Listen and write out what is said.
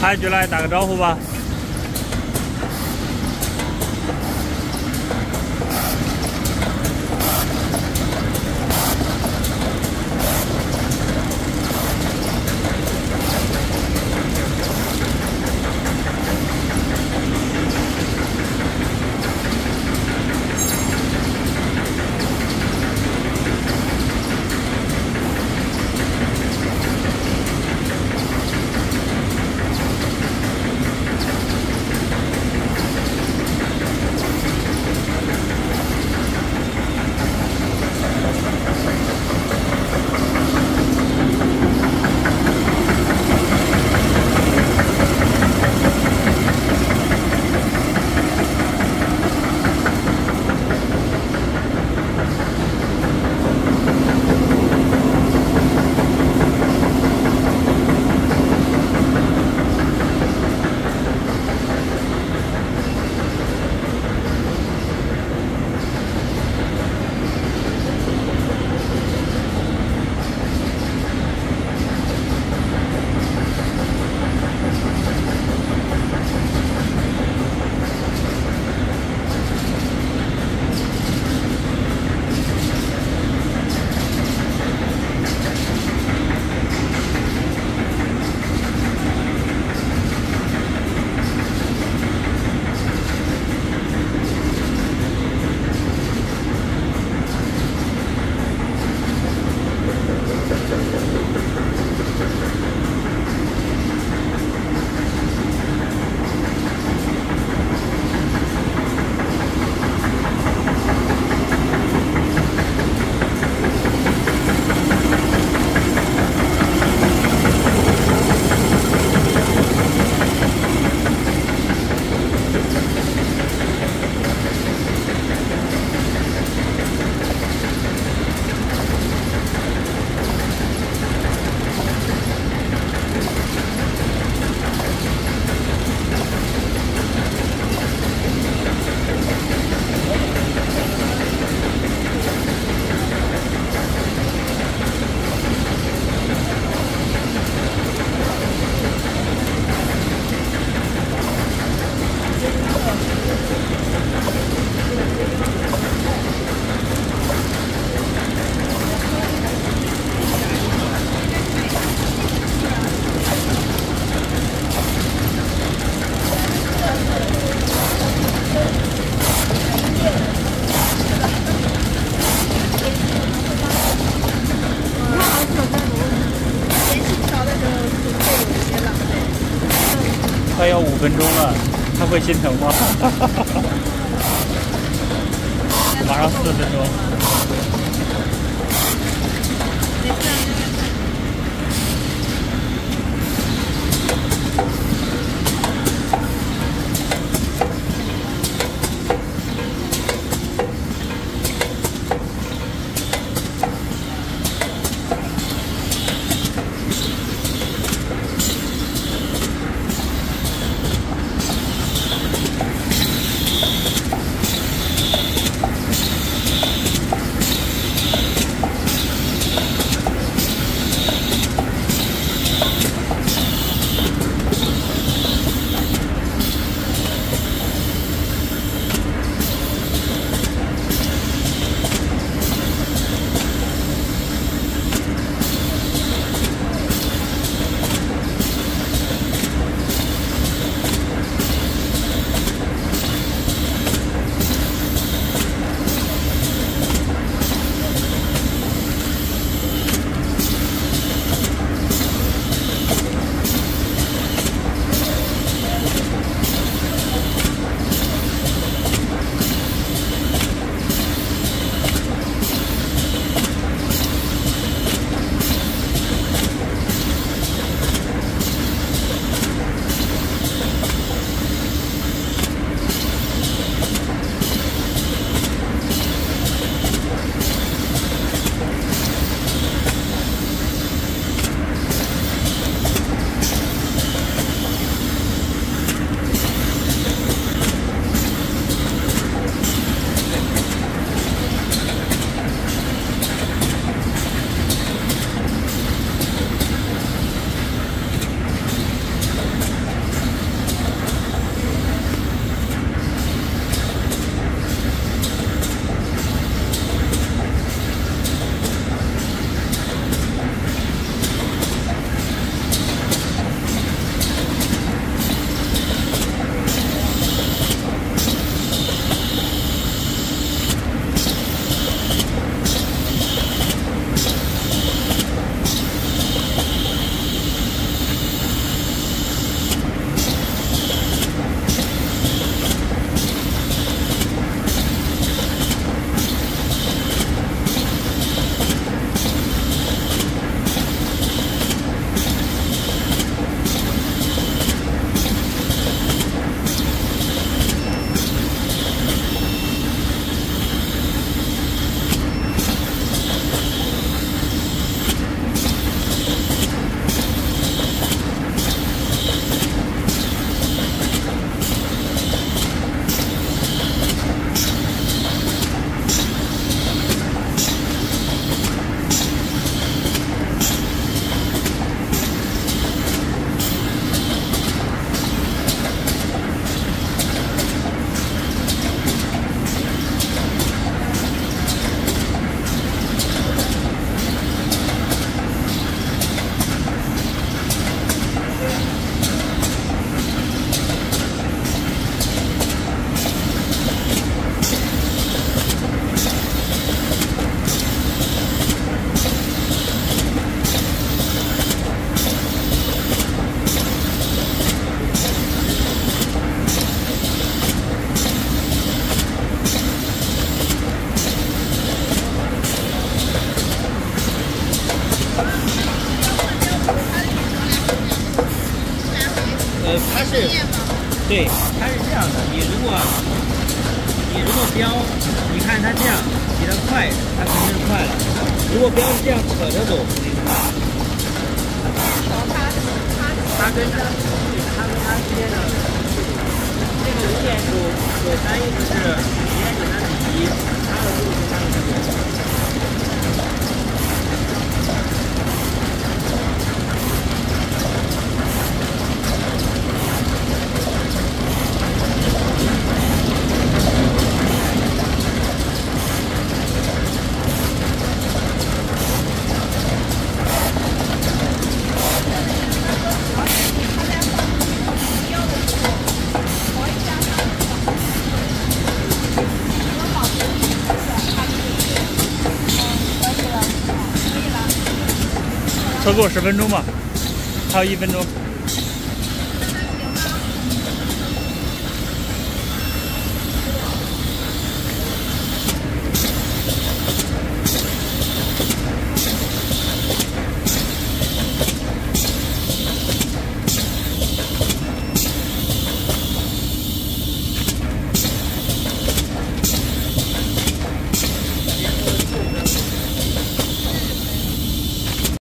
插一句来打个招呼吧。要五分钟了，他会心疼吗？马上四分钟。对，它是这样的。你如果你如果标，你看它这样比它快，它肯定是快了。如果标是这样扯着走，肯定是慢。它跟它它跟它之间的这个五点九九三意思是五点九三比一，它的速度跟它的速度。超过十分钟吧，还有一分钟。